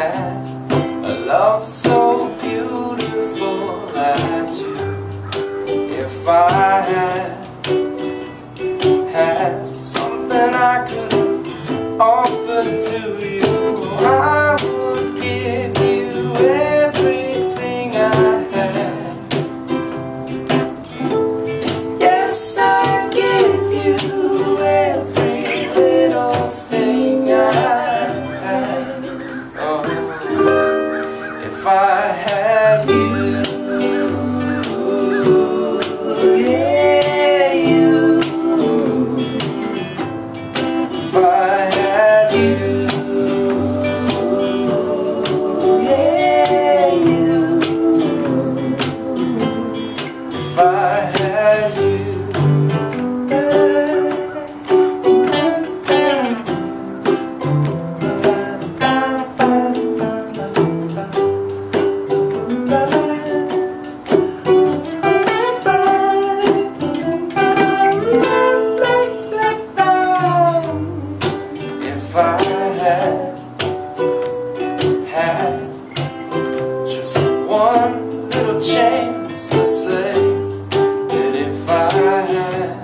had a love so beautiful as you. If I had had something I could offer to you. If I had had just one little chance to say that if I had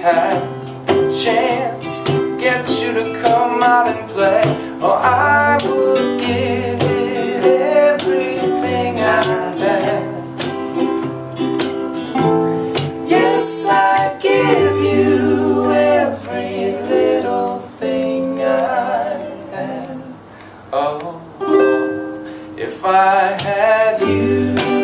had a chance to get you to come out and play, oh, I would give Oh, if I had you.